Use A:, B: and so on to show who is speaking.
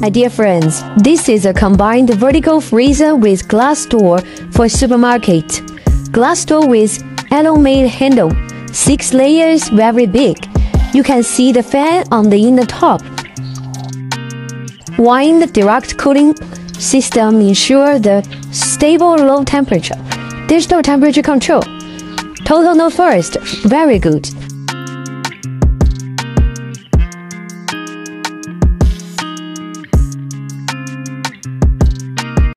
A: My dear friends, this is a combined vertical freezer with glass door for supermarket. Glass door with aluminum handle, six layers very big. You can see the fan on the inner top. Wind direct cooling system ensure the stable low temperature. Digital temperature control. Total no first, very good.